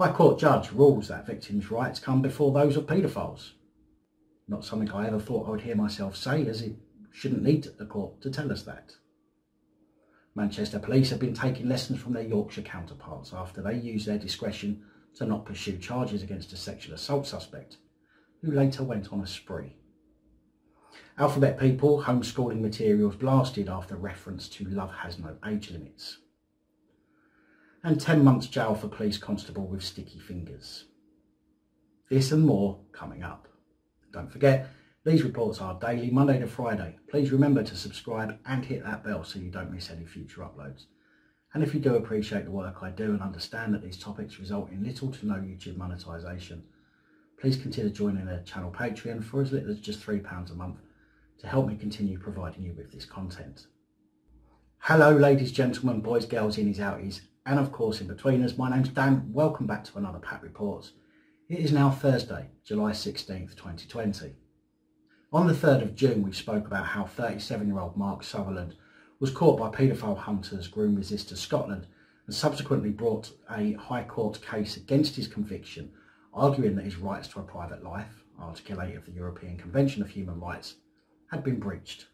High Court judge rules that victims' rights come before those of paedophiles. Not something I ever thought I would hear myself say, as it shouldn't need the court to tell us that. Manchester police have been taking lessons from their Yorkshire counterparts after they used their discretion to not pursue charges against a sexual assault suspect, who later went on a spree. Alphabet People homeschooling materials blasted after reference to love has no age limits. And 10 months jail for police constable with sticky fingers. This and more coming up. Don't forget, these reports are daily, Monday to Friday. Please remember to subscribe and hit that bell so you don't miss any future uploads. And if you do appreciate the work I do and understand that these topics result in little to no YouTube monetization, please consider joining the channel Patreon for as little as just £3 a month to help me continue providing you with this content. Hello ladies, gentlemen, boys, girls, innies, outies, and of course in between us. My name's Dan. Welcome back to another PAP Reports. It is now Thursday, July 16th, 2020. On the 3rd of June, we spoke about how 37-year-old Mark Sutherland was caught by paedophile hunters Groom Resisters Scotland and subsequently brought a High Court case against his conviction, arguing that his rights to a private life, Article 8 of the European Convention of Human Rights, had been breached.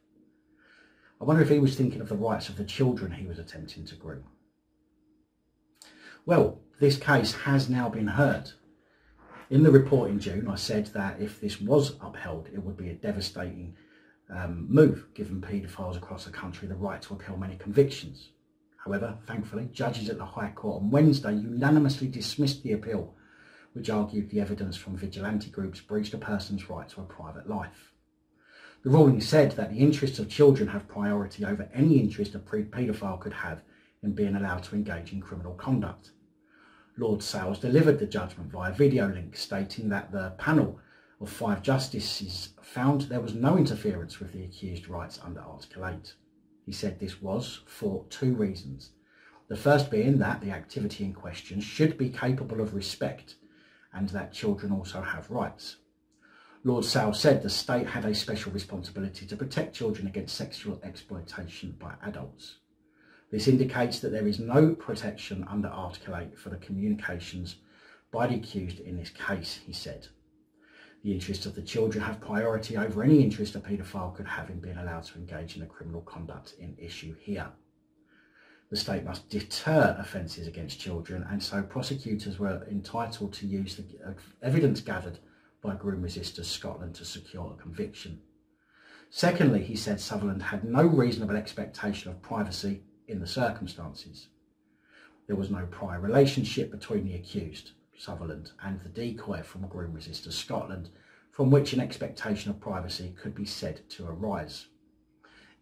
I wonder if he was thinking of the rights of the children he was attempting to groom. Well, this case has now been heard in the report in June, I said that if this was upheld, it would be a devastating um, move, given paedophiles across the country the right to appeal many convictions. However, thankfully, judges at the High Court on Wednesday unanimously dismissed the appeal, which argued the evidence from vigilante groups breached a person's right to a private life. The ruling said that the interests of children have priority over any interest a paedophile could have in being allowed to engage in criminal conduct. Lord Sales delivered the judgment via video link stating that the panel of five justices found there was no interference with the accused rights under Article 8. He said this was for two reasons. The first being that the activity in question should be capable of respect and that children also have rights. Lord Sales said the state had a special responsibility to protect children against sexual exploitation by adults. This indicates that there is no protection under Article 8 for the communications by the accused in this case, he said. The interests of the children have priority over any interest a paedophile could have in being allowed to engage in the criminal conduct in issue here. The state must deter offences against children and so prosecutors were entitled to use the uh, evidence gathered by Groom Resisters Scotland to secure a conviction. Secondly, he said Sutherland had no reasonable expectation of privacy in the circumstances. There was no prior relationship between the accused, Sutherland, and the decoy from Groom Resisters Scotland, from which an expectation of privacy could be said to arise.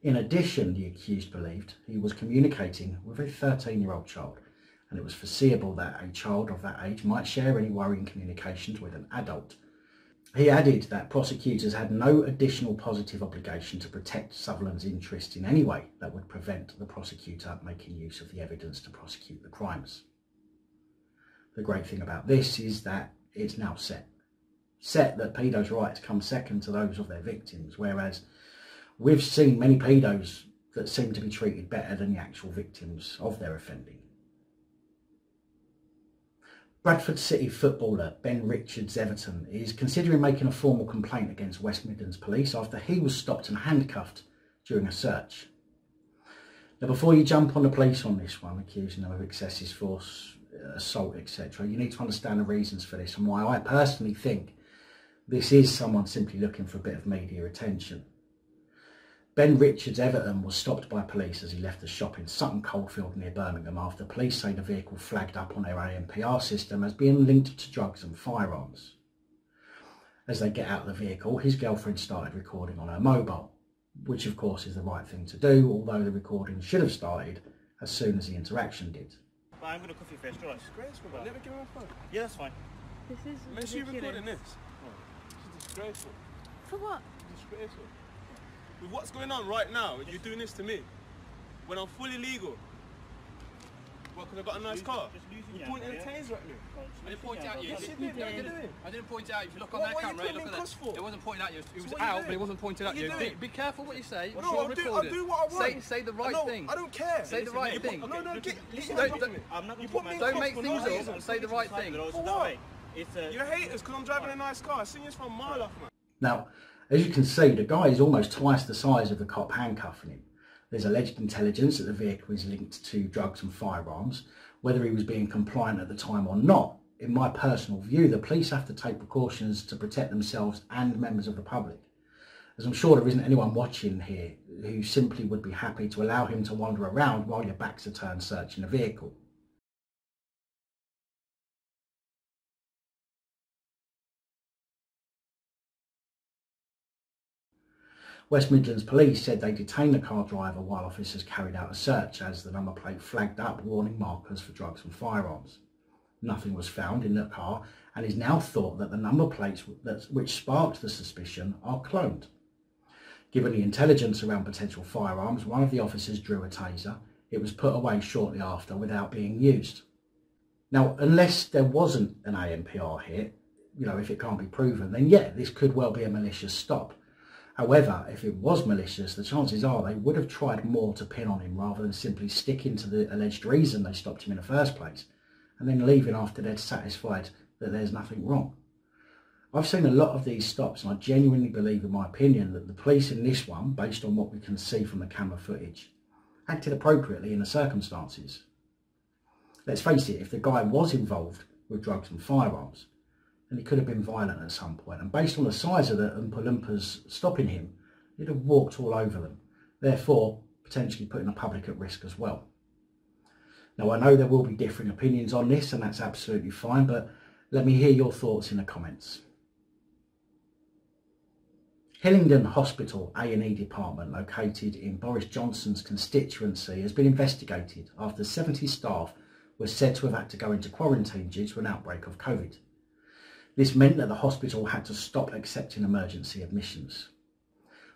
In addition, the accused believed he was communicating with a 13-year-old child, and it was foreseeable that a child of that age might share any worrying communications with an adult, he added that prosecutors had no additional positive obligation to protect Sutherland's interest in any way that would prevent the prosecutor making use of the evidence to prosecute the crimes. The great thing about this is that it's now set. Set that pedos' rights come second to those of their victims, whereas we've seen many pedos that seem to be treated better than the actual victims of their offending. Bradford City footballer Ben Richards Everton is considering making a formal complaint against West Midlands Police after he was stopped and handcuffed during a search. Now before you jump on the police on this one, accusing them of excessive force, uh, assault, etc., you need to understand the reasons for this and why I personally think this is someone simply looking for a bit of media attention. Ben Richards Everton was stopped by police as he left a shop in Sutton Coldfield near Birmingham after police say the vehicle flagged up on their ANPR system as being linked to drugs and firearms. As they get out of the vehicle, his girlfriend started recording on her mobile, which of course is the right thing to do, although the recording should have started as soon as the interaction did. I'm going to cuff coffee first, right? Disgraceful, man. Never give her a phone. Yeah, that's fine. This is Make sure you ridiculous. recording this. Oh, it's disgraceful. For what? Disgraceful. With what's going on right now, you're doing this to me. When I'm fully legal. What, because I've got a nice car? You your pointing a anger, yeah? taser at me. I didn't point it out you. Yes, you It- did. no, I What are you didn't. doing? I didn't point it out. If you look on What- that what are you camera, putting look in at cuss that. for? It wasn't pointed at you. It was what are you out, but it wasn't pointed at What are you. you Be, doing? be careful what you say. No, It's I'll all do, I'll recorded. do what I want. Say, say the right no, thing. I don't care. Say the Listen, right mate, thing. No, no, Look, get, listen, get don't- don't, I'm not You going put to me in Don't cuffs make for things no up. reason. Say the right thing. For what? It's a, You're haters because I'm driving a nice car. I seen this from a mile off, man. Now, as you can see, the guy is almost twice the size of the cop handcuffing him. There's alleged intelligence that the vehicle is linked to drugs and firearms. Whether he was being compliant at the time or not, in my personal view, the police have to take precautions to protect themselves and members of the public. As I'm sure there isn't anyone watching here who simply would be happy to allow him to wander around while your backs are turned searching the vehicle. West Midlands Police said they detained the car driver while officers carried out a search as the number plate flagged up warning markers for drugs and firearms. Nothing was found in the car and is now thought that the number plates which sparked the suspicion are cloned. Given the intelligence around potential firearms, one of the officers drew a taser. It was put away shortly after without being used. Now, unless there wasn't an ANPR hit, you know, if it can't be proven, then yeah, this could well be a malicious stop. However, if it was malicious, the chances are they would have tried more to pin on him rather than simply sticking to the alleged reason they stopped him in the first place and then leaving after they're satisfied that there's nothing wrong. I've seen a lot of these stops and I genuinely believe in my opinion that the police in this one, based on what we can see from the camera footage, acted appropriately in the circumstances. Let's face it, if the guy was involved with drugs and firearms, then he could have been violent at some point. And based on the size of the Oompa Loompas stopping him, he'd have walked all over them, therefore potentially putting the public at risk as well. Now, I know there will be differing opinions on this, and that's absolutely fine, but let me hear your thoughts in the comments. Hillingdon Hospital A&E department located in Boris Johnson's constituency has been investigated after 70 staff were said to have had to go into quarantine due to an outbreak of COVID. This meant that the hospital had to stop accepting emergency admissions.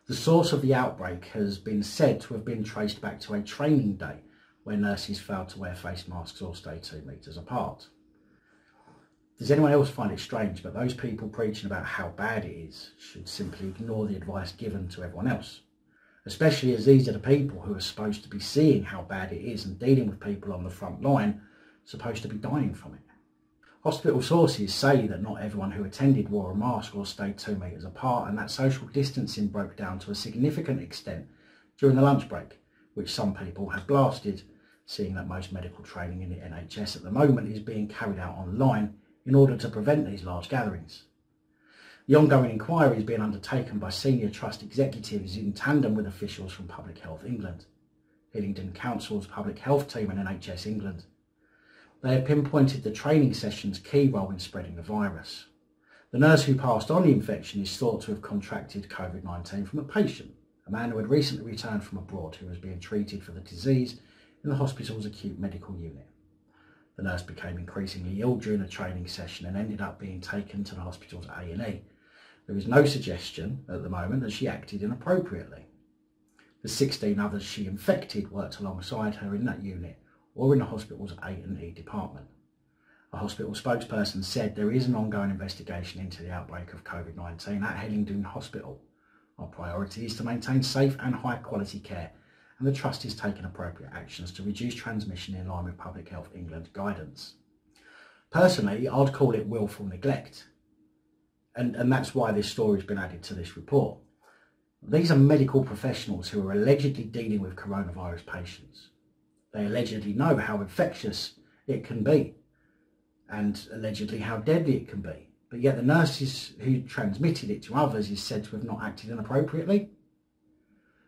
The source of the outbreak has been said to have been traced back to a training day where nurses failed to wear face masks or stay two metres apart. Does anyone else find it strange, that those people preaching about how bad it is should simply ignore the advice given to everyone else? Especially as these are the people who are supposed to be seeing how bad it is and dealing with people on the front line, supposed to be dying from it. Hospital sources say that not everyone who attended wore a mask or stayed two metres apart and that social distancing broke down to a significant extent during the lunch break, which some people have blasted, seeing that most medical training in the NHS at the moment is being carried out online in order to prevent these large gatherings. The ongoing inquiry is being undertaken by senior trust executives in tandem with officials from Public Health England, Hillingdon Council's Public Health Team and NHS England. They have pinpointed the training session's key role in spreading the virus. The nurse who passed on the infection is thought to have contracted COVID-19 from a patient, a man who had recently returned from abroad who was being treated for the disease in the hospital's acute medical unit. The nurse became increasingly ill during the training session and ended up being taken to the hospital's A&E. There is no suggestion at the moment that she acted inappropriately. The 16 others she infected worked alongside her in that unit or in the hospital's A&E department. A hospital spokesperson said there is an ongoing investigation into the outbreak of COVID-19 at Hillingdon Hospital. Our priority is to maintain safe and high quality care and the Trust is taking appropriate actions to reduce transmission in line with Public Health England guidance. Personally, I'd call it willful neglect. And, and that's why this story has been added to this report. These are medical professionals who are allegedly dealing with coronavirus patients. They allegedly know how infectious it can be and allegedly how deadly it can be. But yet the nurses who transmitted it to others is said to have not acted inappropriately.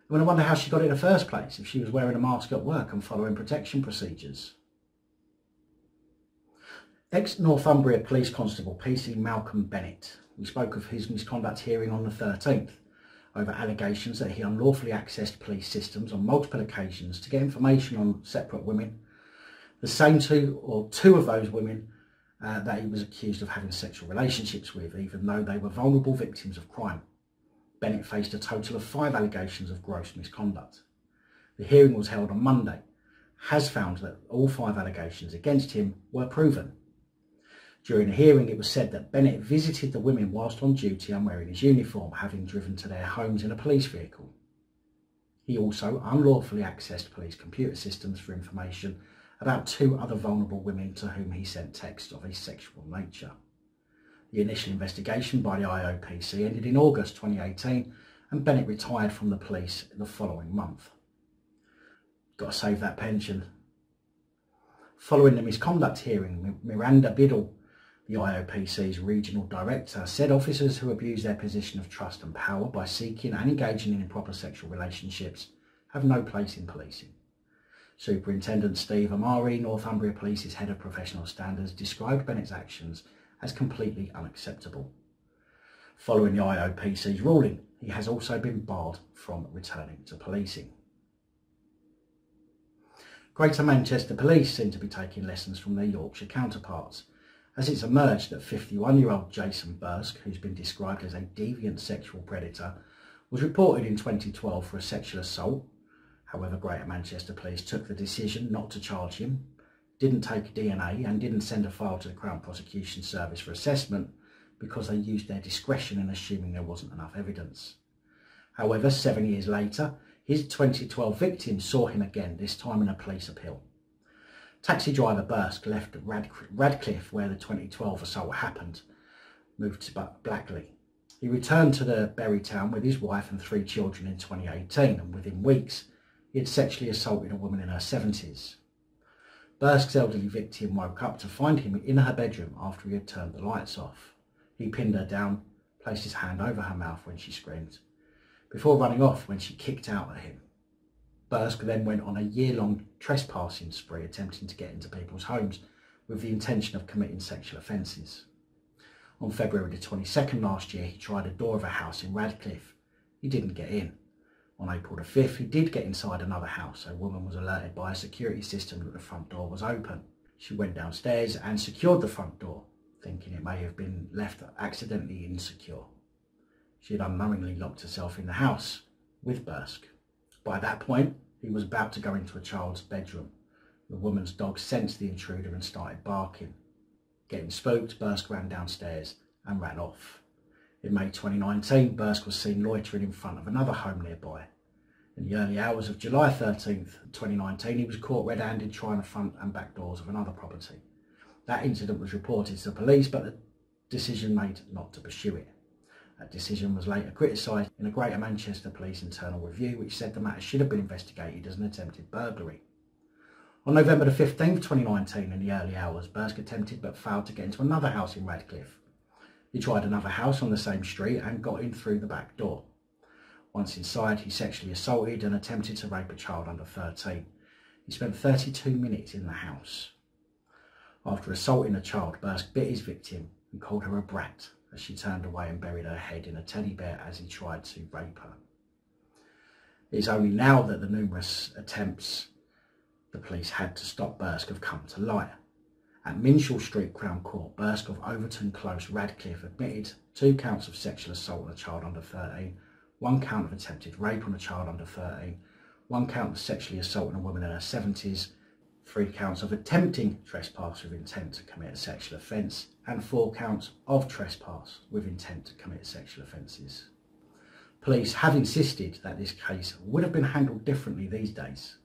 I mean, I wonder how she got it in the first place, if she was wearing a mask at work and following protection procedures. Ex-Northumbria Police Constable PC Malcolm Bennett. We spoke of his misconduct hearing on the 13th over allegations that he unlawfully accessed police systems on multiple occasions to get information on separate women. The same two, or two of those women uh, that he was accused of having sexual relationships with, even though they were vulnerable victims of crime. Bennett faced a total of five allegations of gross misconduct. The hearing was held on Monday, has found that all five allegations against him were proven. During the hearing, it was said that Bennett visited the women whilst on duty and wearing his uniform, having driven to their homes in a police vehicle. He also unlawfully accessed police computer systems for information about two other vulnerable women to whom he sent texts of a sexual nature. The initial investigation by the IOPC ended in August 2018 and Bennett retired from the police the following month. Got to save that pension. Following the misconduct hearing, Miranda Biddle, the IOPC's regional director, said officers who abuse their position of trust and power by seeking and engaging in improper sexual relationships have no place in policing. Superintendent Steve Amari, Northumbria Police's head of professional standards, described Bennett's actions as completely unacceptable. Following the IOPC's ruling, he has also been barred from returning to policing. Greater Manchester Police seem to be taking lessons from their Yorkshire counterparts, as it's emerged that 51-year-old Jason Bursk, who's been described as a deviant sexual predator, was reported in 2012 for a sexual assault. However, Greater Manchester Police took the decision not to charge him, didn't take DNA and didn't send a file to the Crown Prosecution Service for assessment because they used their discretion in assuming there wasn't enough evidence. However, seven years later, his 2012 victim saw him again, this time in a police appeal. Taxi driver Bursk left Radcliffe where the 2012 assault happened, moved to Blackley. He returned to the Bury town with his wife and three children in 2018 and within weeks he had sexually assaulted a woman in her 70s. Bursk's elderly victim woke up to find him in her bedroom after he had turned the lights off. He pinned her down, placed his hand over her mouth when she screamed, before running off when she kicked out at him. Bursk then went on a year-long trespassing spree attempting to get into people's homes with the intention of committing sexual offences. On February the 22nd last year, he tried a door of a house in Radcliffe. He didn't get in. On April the 5th, he did get inside another house. A woman was alerted by a security system that the front door was open. She went downstairs and secured the front door thinking it may have been left accidentally insecure. She had unknowingly locked herself in the house with Bursk. By that point, he was about to go into a child's bedroom. The woman's dog sensed the intruder and started barking. Getting spooked, Bursk ran downstairs and ran off. In May 2019, Bursk was seen loitering in front of another home nearby. In the early hours of July 13th, 2019, he was caught red-handed trying the front and back doors of another property. That incident was reported to the police, but the decision made not to pursue it. That decision was later criticised in a Greater Manchester Police internal review, which said the matter should have been investigated as an attempted burglary. On November the 15th, 2019, in the early hours, Bursk attempted but failed to get into another house in Radcliffe. He tried another house on the same street and got in through the back door. Once inside, he sexually assaulted and attempted to rape a child under 13. He spent 32 minutes in the house. After assaulting a child, Bursk bit his victim and called her a brat as she turned away and buried her head in a teddy bear as he tried to rape her. It is only now that the numerous attempts the police had to stop Bursk have come to light. At Minshull Street Crown Court, Bursk of Overton Close, Radcliffe admitted two counts of sexual assault on a child under 13, one count of attempted rape on a child under 13, one count of sexually assaulting a woman in her 70s, three counts of attempting trespass with intent to commit a sexual offence, and four counts of trespass with intent to commit sexual offences. Police have insisted that this case would have been handled differently these days.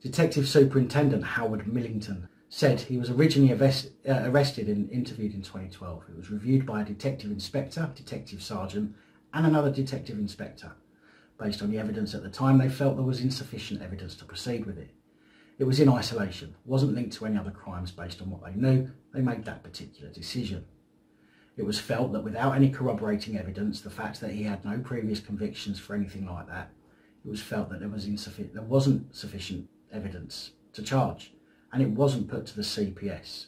Detective Superintendent Howard Millington said he was originally uh, arrested and interviewed in 2012. It was reviewed by a detective inspector, detective sergeant, and another detective inspector. Based on the evidence at the time, they felt there was insufficient evidence to proceed with it. It was in isolation, wasn't linked to any other crimes based on what they knew, they made that particular decision. It was felt that without any corroborating evidence, the fact that he had no previous convictions for anything like that, it was felt that there, was insufficient, there wasn't sufficient evidence to charge, and it wasn't put to the CPS.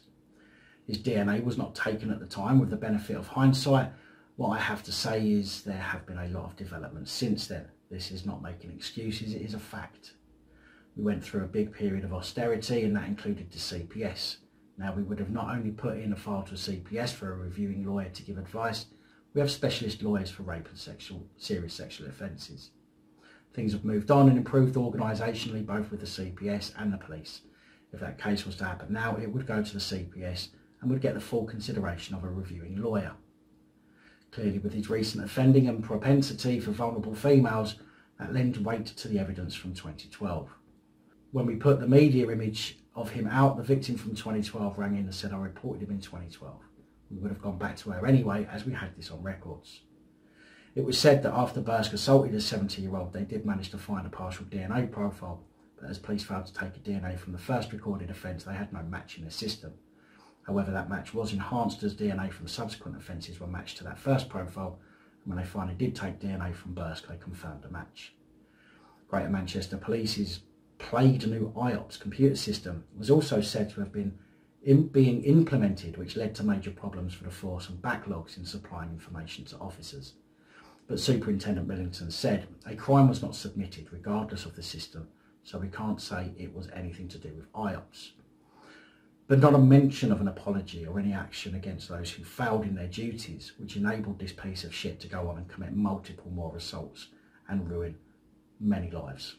His DNA was not taken at the time with the benefit of hindsight. What I have to say is there have been a lot of developments since then. This is not making excuses, it is a fact. We went through a big period of austerity and that included the CPS. Now we would have not only put in a file to CPS for a reviewing lawyer to give advice, we have specialist lawyers for rape and sexual, serious sexual offences. things have moved on and improved organisationally both with the CPS and the police. If that case was to happen now, it would go to the CPS and would get the full consideration of a reviewing lawyer. Clearly, with his recent offending and propensity for vulnerable females, that lends weight to the evidence from 2012. When we put the media image of him out, the victim from 2012 rang in and said I reported him in 2012. We would have gone back to her anyway, as we had this on records. It was said that after Bursk assaulted a 70-year-old, they did manage to find a partial DNA profile, but as police failed to take a DNA from the first recorded offence, they had no match in their system. However, that match was enhanced as DNA from subsequent offences were matched to that first profile, and when they finally did take DNA from Bursk, they confirmed the match. Greater Manchester Police's Plaid new IOPS computer system was also said to have been in being implemented, which led to major problems for the force and backlogs in supplying information to officers. But Superintendent Millington said a crime was not submitted regardless of the system, so we can't say it was anything to do with IOPS. But not a mention of an apology or any action against those who failed in their duties, which enabled this piece of shit to go on and commit multiple more assaults and ruin many lives.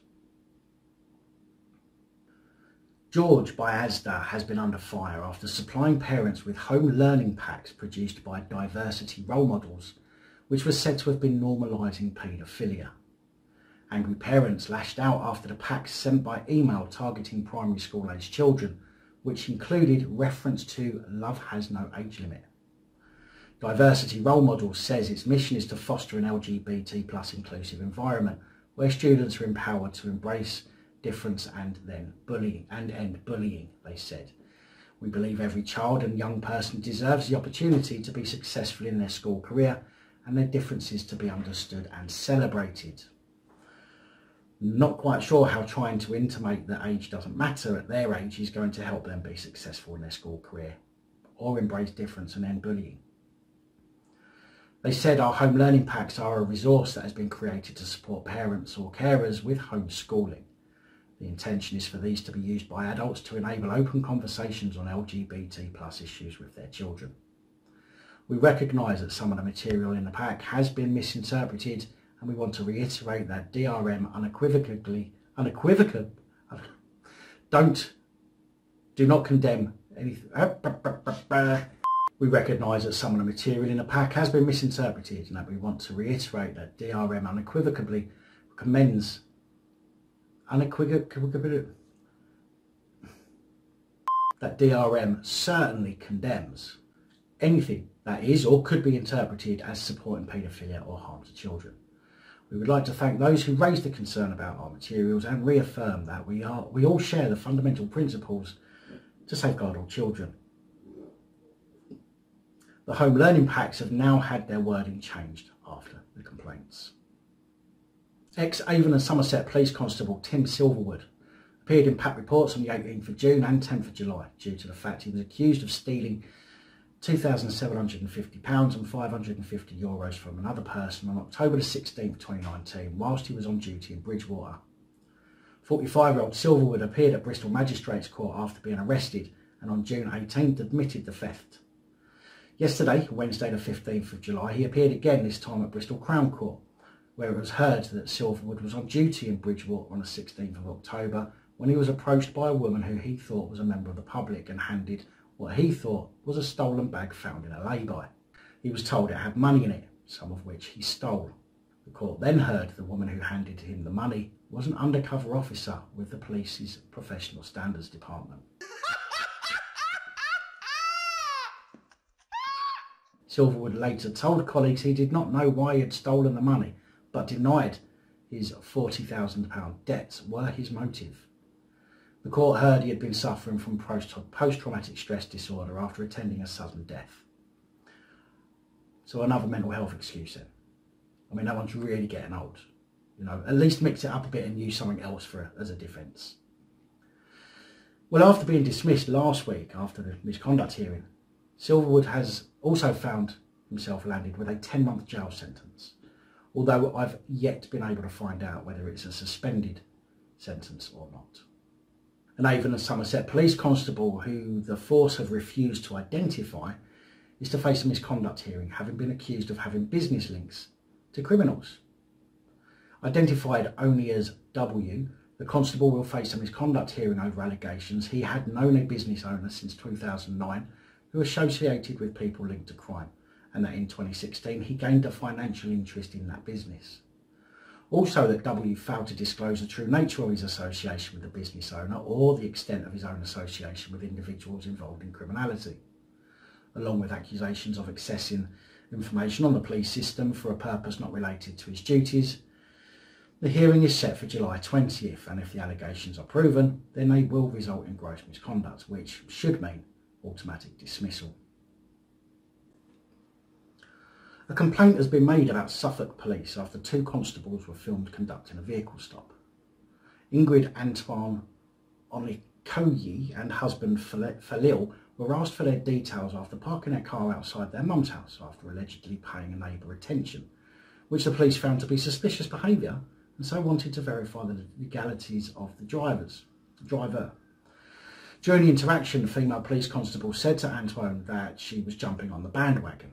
George by ASDA has been under fire after supplying parents with home learning packs produced by diversity role models which was said to have been normalising paedophilia. Angry parents lashed out after the packs sent by email targeting primary school aged children, which included reference to love has no age limit. Diversity Role Models says its mission is to foster an LGBT plus inclusive environment where students are empowered to embrace difference and then bullying and end bullying, they said. We believe every child and young person deserves the opportunity to be successful in their school career and their differences to be understood and celebrated. Not quite sure how trying to intimate that age doesn't matter at their age is going to help them be successful in their school career or embrace difference and end bullying. They said our home learning packs are a resource that has been created to support parents or carers with homeschooling. The intention is for these to be used by adults to enable open conversations on LGBT plus issues with their children. We recognise that some of the material in the pack has been misinterpreted and we want to reiterate that DRM unequivocally, unequivocally, don't, do not condemn anything. We recognise that some of the material in the pack has been misinterpreted and that we want to reiterate that DRM unequivocally commends unequivocally that DRM certainly condemns anything that is or could be interpreted as supporting paedophilia or harm to children. We would like to thank those who raised the concern about our materials and reaffirm that we, are, we all share the fundamental principles to safeguard all children. The home learning packs have now had their wording changed after the complaints. Ex-Avon and Somerset Police Constable Tim Silverwood appeared in PAP reports on the 18th of June and 10th of July due to the fact he was accused of stealing £2,750 and 550 euros from another person on October 16, 2019, whilst he was on duty in Bridgwater. 45-year-old Silverwood appeared at Bristol Magistrates Court after being arrested and on June 18th admitted the theft. Yesterday, Wednesday the 15th of July, he appeared again, this time at Bristol Crown Court, where it was heard that Silverwood was on duty in Bridgwater on the 16th of October when he was approached by a woman who he thought was a member of the public and handed what he thought was a stolen bag found in a lay-by. He was told it had money in it, some of which he stole. The court then heard the woman who handed him the money was an undercover officer with the police's professional standards department. Silverwood later told colleagues he did not know why he had stolen the money, but denied his £40,000 debts were his motive. The court heard he had been suffering from post-traumatic stress disorder after attending a sudden death. So another mental health excuse then. I mean, that one's really getting old. You know, at least mix it up a bit and use something else for as a defence. Well, after being dismissed last week after the misconduct hearing, Silverwood has also found himself landed with a 10-month jail sentence, although I've yet been able to find out whether it's a suspended sentence or not an Avon and Somerset police constable who the force have refused to identify is to face a misconduct hearing, having been accused of having business links to criminals. Identified only as W, the constable will face a misconduct hearing over allegations he had known a business owner since 2009 who associated with people linked to crime, and that in 2016 he gained a financial interest in that business. Also, that W failed to disclose the true nature of his association with the business owner or the extent of his own association with individuals involved in criminality, along with accusations of accessing information on the police system for a purpose not related to his duties. The hearing is set for July 20th, and if the allegations are proven, then they will result in gross misconduct, which should mean automatic dismissal. A complaint has been made about Suffolk Police after two constables were filmed conducting a vehicle stop. Ingrid Antoine Onikoyi and husband Falil were asked for their details after parking their car outside their mum's house after allegedly paying a neighbour attention, which the police found to be suspicious behaviour and so wanted to verify the legalities of the drivers, driver. During the interaction, the female police constable said to Antoine that she was jumping on the bandwagon.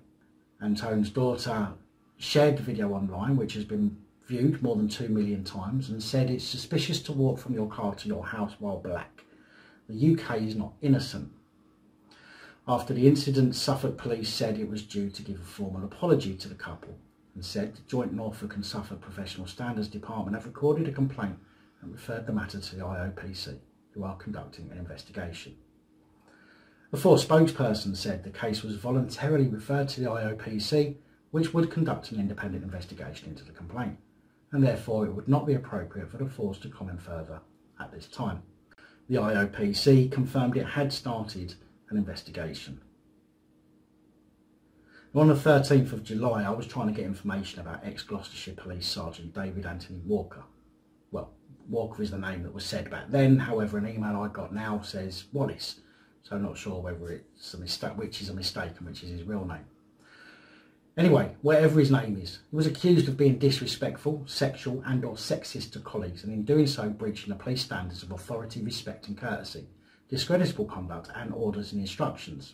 Antoine's daughter shared the video online, which has been viewed more than 2 million times, and said it's suspicious to walk from your car to your house while black. The UK is not innocent. After the incident, Suffolk Police said it was due to give a formal apology to the couple and said the Joint Norfolk and Suffolk Professional Standards Department have recorded a complaint and referred the matter to the IOPC, who are conducting an investigation. The four spokespersons said the case was voluntarily referred to the IOPC, which would conduct an independent investigation into the complaint, and therefore it would not be appropriate for the force to comment further at this time. The IOPC confirmed it had started an investigation. On the 13th of July, I was trying to get information about ex-Gloucestershire Police Sergeant David Anthony Walker. Well, Walker is the name that was said back then, however an email I got now says Wallace, so I'm not sure whether it's a mistake, which is a mistake and which is his real name. Anyway, whatever his name is, he was accused of being disrespectful, sexual and or sexist to colleagues and in doing so breaching the police standards of authority, respect and courtesy discreditable conduct and orders and instructions.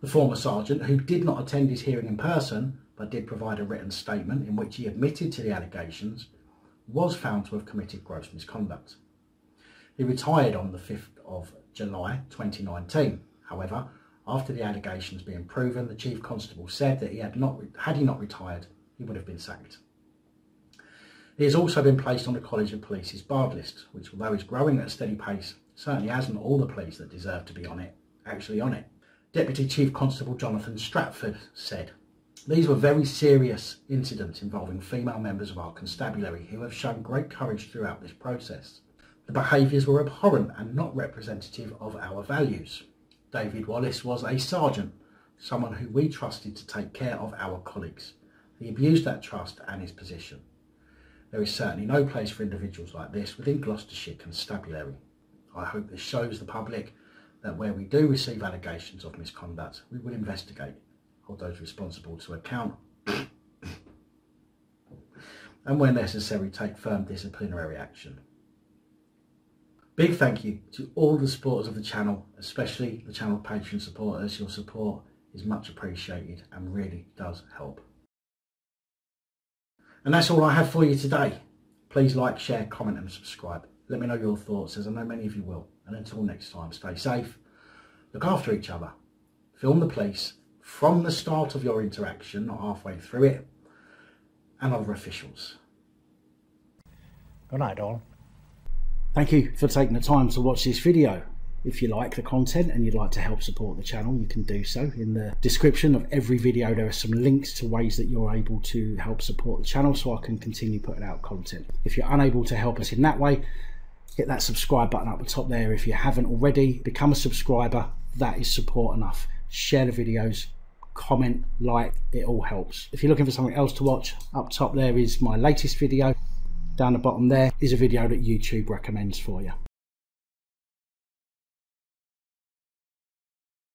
The former sergeant, who did not attend his hearing in person, but did provide a written statement in which he admitted to the allegations, was found to have committed gross misconduct. He retired on the 5th of July 2019. However, after the allegations being proven, the chief constable said that he had not had he not retired, he would have been sacked. He has also been placed on the College of Police's barred list, which although is growing at a steady pace, certainly hasn't all the police that deserve to be on it actually on it. Deputy Chief Constable Jonathan Stratford said, These were very serious incidents involving female members of our constabulary who have shown great courage throughout this process. The behaviours were abhorrent and not representative of our values. David Wallace was a sergeant, someone who we trusted to take care of our colleagues. He abused that trust and his position. There is certainly no place for individuals like this within Gloucestershire Constabulary. I hope this shows the public that where we do receive allegations of misconduct, we will investigate, hold those responsible to account, and where necessary, take firm disciplinary action. Big thank you to all the supporters of the channel, especially the channel Patreon supporters. Your support is much appreciated and really does help. And that's all I have for you today. Please like, share, comment and subscribe. Let me know your thoughts as I know many of you will. And until next time, stay safe, look after each other, film the police from the start of your interaction, not halfway through it, and other officials. Good night, all. Thank you for taking the time to watch this video. If you like the content and you'd like to help support the channel, you can do so. In the description of every video, there are some links to ways that you're able to help support the channel so I can continue putting out content. If you're unable to help us in that way, hit that subscribe button up the top there if you haven't already become a subscriber that is support enough share the videos comment like it all helps if you're looking for something else to watch up top there is my latest video down the bottom there is a video that youtube recommends for you